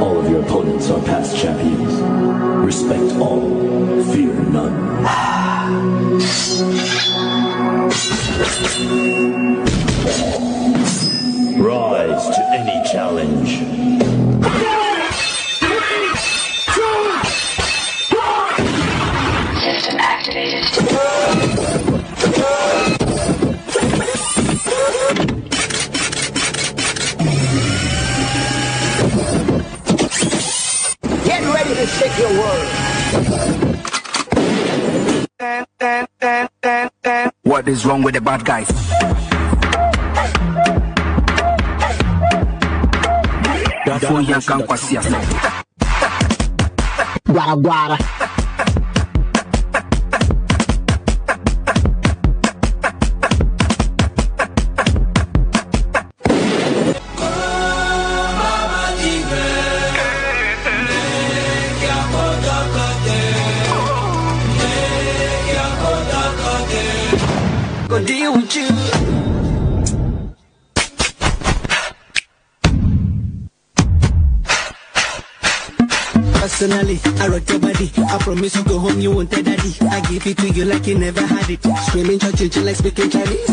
all of your opponents are past champions. Respect all, fear none. Rise to any challenge. What is wrong with the bad guys? Dafo yankan kwasi ase. Guara guara. Go deal with you. Personally, I rock your body. I promise you go home, you won't tell daddy. I give it to you like you never had it. Screaming, church, like speaking Chinese.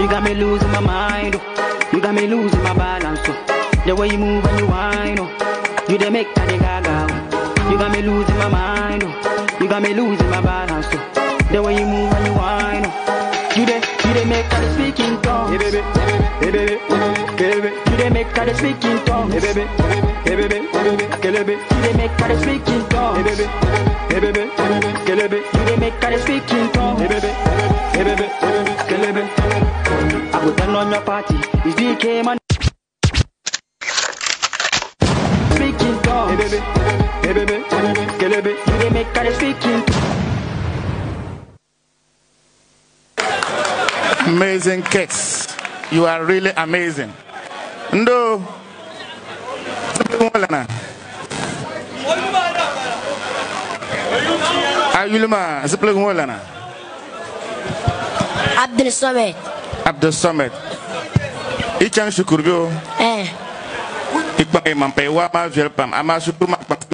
You got me losing my mind. oh. You got me losing my balance. oh. The way you move and you whine. Oh. Oh. You they make gaga. oh. You got me losing my mind. oh. You got me losing my balance. oh. The way you move and you whine. oh. You they, you they make me speak in tongues. Hey baby, hey baby, hey baby. You they make me speak in tongues. Hey baby, hey baby, hey baby. You they make me speak in tongues. Hey baby, hey baby, hey baby. You they make me speak in tongues. Hey baby, hey baby, hey baby. I go turn on your party. It's DK man. Hey baby. You they make me speaking Amazing kids. You are really amazing. Ndo. Ayulma, sebelah wala na. Abdul Samad. Abdul Samad. Ichang syukur bio. Eh, Ikpang imam pewa ma viel pam ama syukur mak pam